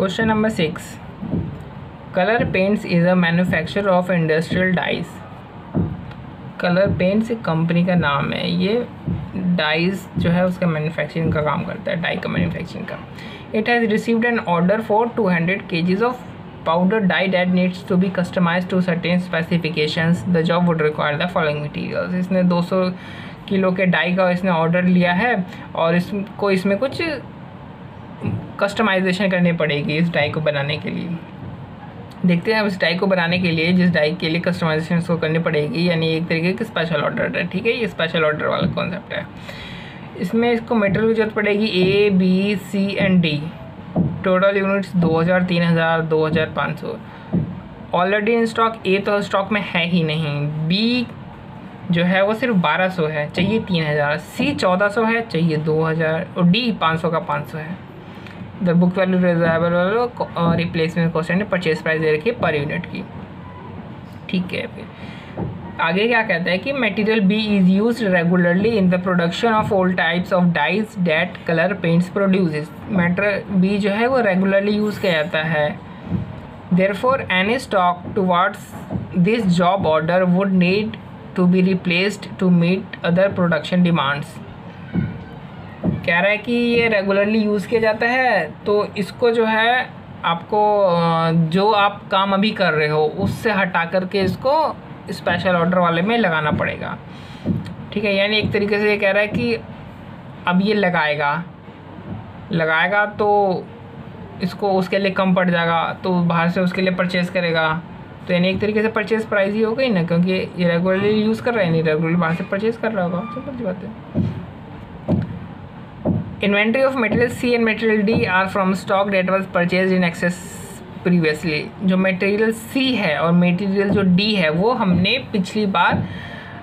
Question number six. Color paints is a manufacturer of industrial dyes. Colour paints एक company का नाम है ये डाइज जो है उसका मैन्युफैक्चरिंग का काम करता है डाई का मैन्युफैक्चरिंग का it has received an order for two hundred K Gs of powder dye that needs to be customize to certain specifications the job would require the following materials इसने 200 kilo के die का इसने order लिया है और इसको इसमें कुछ कस्टमाइजेशन करनी पड़ेगी इस डाई को बनाने के लिए। देखते हैं अब इस डाई को बनाने के लिए जिस डाई के लिए कस्टमाइजेशन इसको करनी पड़ेगी, यानी एक तरीके की स्पेशल ऑर्डर है, ठीक है? ये स्पेशल ऑर्डर वाला कॉन्सेप्ट है। इसमें इसको मेटेरियल की ज़रूरत पड़ेगी A B C and D total units 2000 3000 2500 already in stock A तो स्टॉक में है ही नहीं। बी जो है वो सिर्फ़ 1200 है, चाहिए 3000 सी 1400 है, चाहिए 2000 और डी 500 का 500 है। The book value realisable replacement cost and purchase price दे रखी है पर यूनिट की। ठीक है फिर। आगे क्या कहता है कि material B is use regularly in the production of all types of dyes that colour paints produce matter B जो है वो रेगुलरली यूज़ किया जाता है। Therefore any stock towards this job order would need to be replaced to meet other production demands कह रहा है कि ये रेगुलरली यूज़ किया जाता है तो इसको जो है आपको जो आप काम अभी कर रहे हो, उससे हटा करके इसको स्पेशल ऑर्डर वाले में लगाना पड़ेगा। ठीक है, यानी एक तरीके से ये कह रहा है कि अब ये लगाएगा। लगाएगा तो इसको उसके लिए कम पड़ जाएगा तो बाहर से उसके लिए परचेज़ करेगा। तो यानी एक तरीके से परचेज़ प्राइस ही हो गई ना, क्योंकि ये रेगुलरली यूज़ कर रहा है नहीं रेगुलरली बाहर से परचेज़ कर रहा होगा। सिंपल सी बात है। Inventory of material C and material D are from stock that was purchased in excess previously. जो मटेरियल C है और मटेरियल जो D है, वो हमने पिछली बार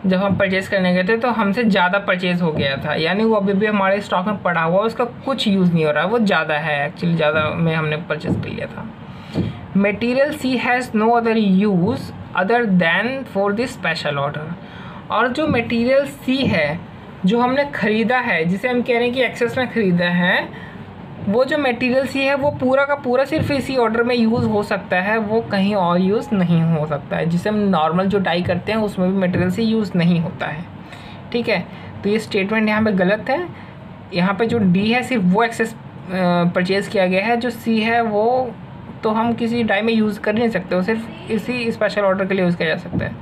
जब हम परचेज़ करने गए थे तो हमसे ज़्यादा परचेज़ हो गया था। यानी वो अभी भी हमारे स्टॉक में पड़ा हुआ उसका कुछ यूज़ नहीं हो रहा वो ज़्यादा है एक्चुअली ज़्यादा में हमने परचेज़ कर लिया था। Material C has no other use other than for this special order और जो मटेरियल सी है जो हमने ख़रीदा है, जिसे हम कह रहे हैं कि एक्सेस में ख़रीदा है, वो जो मटेरियल सी है, वो पूरा का पूरा सिर्फ़ इसी ऑर्डर में यूज़ हो सकता है, वो कहीं और यूज़ नहीं हो सकता है। जिसे हम नॉर्मल जो डाई करते हैं, उसमें भी मटेरियल सी यूज़ नहीं होता है। ठीक है? तो ये स्टेटमेंट यहाँ पे गलत है। यहाँ पे जो डी है, सिर्फ़ वो एक्सेस परचेज़ किया गया है। जो सी है, वो तो हम किसी डाई में यूज़ कर नहीं सकते, वो सिर्फ़ इसी स्पेशल ऑर्डर के लिए यूज़ किया जा सकता है।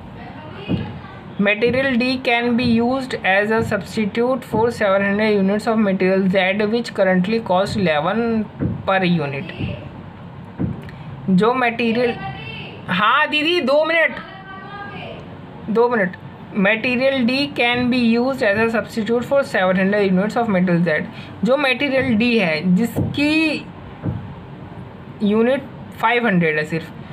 Material D can be used as a substitute for 700 units of material Z, which currently cost 11 per unit. जो मटेरियल हाँ दीदी, दो मिनट। दो minute. Material D can be use as a substitute for seven hundred units of material Z जो material D है, जिसकी unit five hundred है सिर्फ़।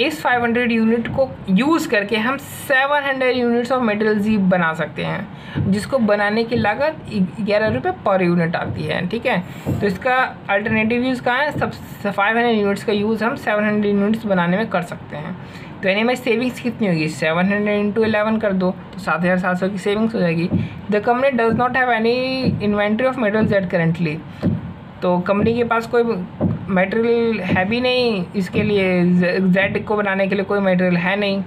इस 500 यूनिट को यूज़ करके हम 700 यूनिट्स ऑफ़ मेटेरियल जीप बना सकते हैं, जिसको बनाने की लागत ग्यारह रुपये पर यूनिट आती है, ठीक है? तो इसका अल्टरनेटिव यूज़ कहाँ है? सब फाइव हंड्रेड यूनिट्स का यूज़ हम सेवन हंड्रेड यूनिट्स बनाने में कर सकते हैं। तो यानी में सेविंग्स कितनी होगी? सेवन हंड्रेड इंटू एलेवन कर दो तो सात हज़ार सात सौ की सेविंग्स हो जाएगी। The company does not have any inventory of metal Z currently तो कंपनी के पास कोई मटेरियल है भी नहीं इसके लिए जेड को बनाने के लिए कोई मटेरियल है नहीं।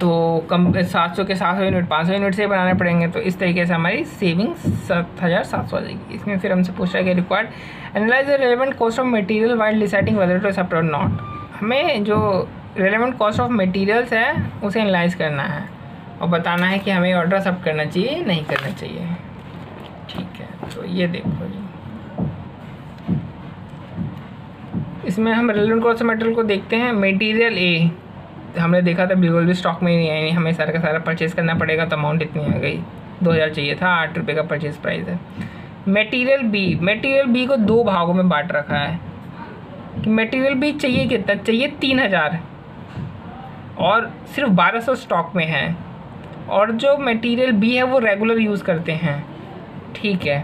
तो कम, सात सौ के सात सौ यूनिट, पाँच सौ यूनिट से बनाने पड़ेंगे तो इस तरीके से हमारी सेविंग सात हज़ार सात सौ आ जाएगी। इसमें फिर हमसे पूछ कि required analyse the relevant cost of material while deciding whether to accept or not हमें जो रेलिवेंट कॉस्ट ऑफ़ मटेरियल्स है, उसे एनालाइज करना है और बताना है कि हमें ऑर्डर एक्सेप्ट करना चाहिए, नहीं करना चाहिए। ठीक है तो ये देखो जी। इसमें हम रेलिवेंट कॉस्ट मटेरियल को देखते हैं। मटेरियल ए हमने देखा था, बिल्कुल भी स्टॉक में नहीं आई हमें सारा का सारा परचेज़ करना पड़ेगा तो अमाउंट इतनी आ गई। दो हज़ार चाहिए था, आठ रुपये का परचेज़ प्राइस है। मटेरियल बी मटेरियल बी को दो भागों में बांट रखा है। कि मटेरियल बी चाहिए कितना? चाहिए तीन हज़ार। और सिर्फ़ बारह सौ स्टॉक में है। और जो मटेरियल बी है, वो रेगुलर यूज़ करते हैं। ठीक है।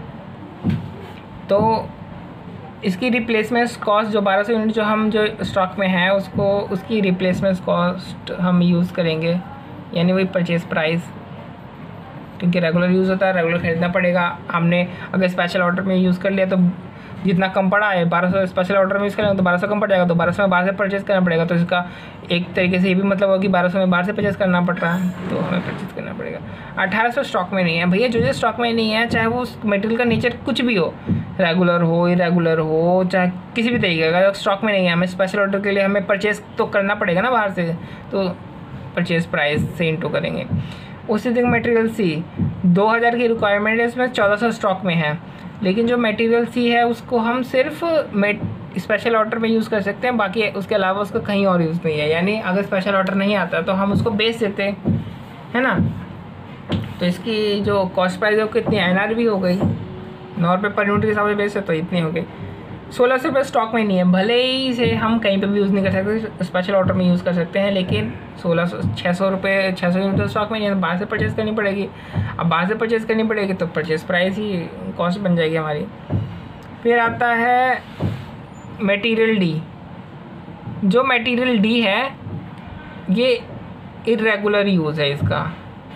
तो इसकी रिप्लेसमेंट कॉस्ट जो 1200 यूनिट जो हम जो स्टॉक में है, उसको, उसकी रिप्लेसमेंट कॉस्ट हम यूज़ करेंगे। यानी वही परचेज़ प्राइस क्योंकि रेगुलर यूज़ होता है रेगुलर ख़रीदना पड़ेगा। हमने अगर स्पेशल ऑर्डर में यूज़ कर लिया तो जितना कम पड़ा है, बारह सौ स्पेशल ऑर्डर में यूज़ करेंगे तो बारह सौ कम पड़ जाएगा। तो बारह सौ में बाहर से परचेज करना पड़ेगा। तो इसका एक तरीके से ये भी मतलब होगा कि बारह सौ में बाहर से परचेज करना पड़ रहा है तो हमें परचेज करना पड़ेगा। अठारह सौ स्टॉक में नहीं है। भैया, जो जो स्टॉक में नहीं है, चाहे वो मटेरियल का नेचर कुछ भी हो रेगुलर हो इरेगुलर हो, चाहे किसी भी तरीके का स्टॉक में नहीं है, हमें स्पेशल ऑर्डर के लिए हमें परचेज तो करना पड़ेगा ना बाहर से तो परचेज प्राइस से इंटू करेंगे। उसी दिन मटेरियल सी 2000 की रिक्वायरमेंट है, इसमें 1400 स्टॉक में है। लेकिन जो मटेरियल सी है, उसको हम सिर्फ़ मेट स्पेशल ऑर्डर में यूज़ कर सकते हैं, बाकी उसके अलावा उसको कहीं और यूज़ नहीं है। यानी अगर स्पेशल ऑर्डर नहीं आता तो हम उसको बेच देते है ना? तो इसकी जो कॉस्ट प्राइस है, वो कितनी एन हो गई। नौ रुपये पर यूनिट के हिसाब से बेचते तो इतनी हो गई। सोलह सौ रुपये स्टॉक में नहीं है, भले ही से हम कहीं पे भी यूज़ नहीं कर सकते स्पेशल ऑर्डर में यूज़ कर सकते हैं, लेकिन सोलह सौ छः सौ रुपये छः सौ यूनिट स्टॉक में नहीं है तो बाहर से परचेज़ करनी पड़ेगी। अब बाहर से परचेज़ करनी पड़ेगी तो परचेज़ प्राइस ही कॉस्ट बन जाएगी हमारी। फिर आता है मटेरियल डी जो मटेरियल डी है, ये इरेगुलर यूज़ है इसका।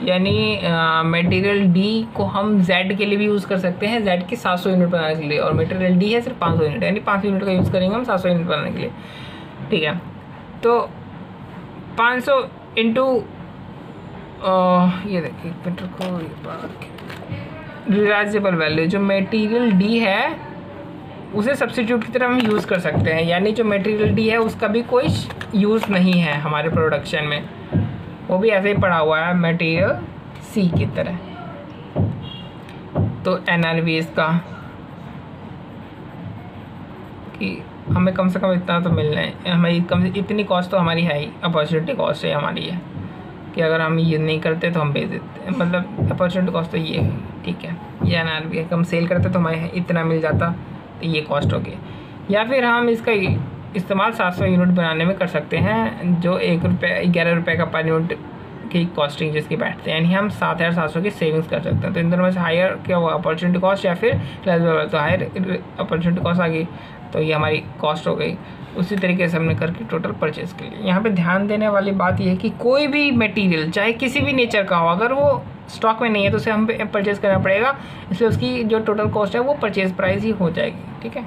यानी मटेरियल डी को हम जेड के लिए भी यूज़ कर सकते हैं। जेड के 700 यूनिट बनाने के लिए। और मटेरियल डी है सिर्फ़ 500 यूनिट यानी 500 यूनिट का यूज़ करेंगे हम 700 यूनिट बनाने के लिए। ठीक है? तो 500 सौ इंटू ये देखिए मीटर को रिलाइजेबल वैल्यू जो मटेरियल डी है, उसे सब्सिट्यूट की तरह हम यूज़ कर सकते हैं। यानी जो मटेरियल डी है, उसका भी कोई यूज़ नहीं है हमारे प्रोडक्शन में। वो भी ऐसे ही पड़ा हुआ है मटेरियल सी की तरह। तो एन आर वी इसका कि हमें कम से कम इतना तो मिलना है। हमें कम से, इतनी कॉस्ट तो हमारी है ही अपॉर्चुनिटी कॉस्ट है हमारी है कि अगर हम ये नहीं करते तो हम बेच देते मतलब अपॉर्चुनिटी कॉस्ट तो ये है, ठीक है। ये एन आर वी है हम सेल करते तो हमें इतना मिल जाता तो ये कॉस्ट हो गई या फिर हम इसका इस्तेमाल 700 यूनिट बनाने में कर सकते हैं, जो एक रुपये ग्यारह रुपये का पर यूनिट की कॉस्टिंग जिसकी बैठते हैं। यानी हम सात हज़ार सात सौ की सेविंग्स कर सकते हैं। तो इन दोनों में से हायर क्या हुआ अपॉर्चुनिटी कॉस्ट या फिर तो हायर अपॉर्चुनिटी कॉस्ट आ गई तो ये हमारी कॉस्ट हो गई। उसी तरीके से हमने करके टोटल परचेज़ के लिए। यहाँ पे ध्यान देने वाली बात यह है कि कोई भी मटेरियल चाहे किसी भी नेचर का हो, अगर वो स्टॉक में नहीं है तो उसे हम परचेज़ करना पड़ेगा। इसलिए उसकी जो टोटल कॉस्ट है, वो परचेज़ प्राइस ही हो जाएगी। ठीक है?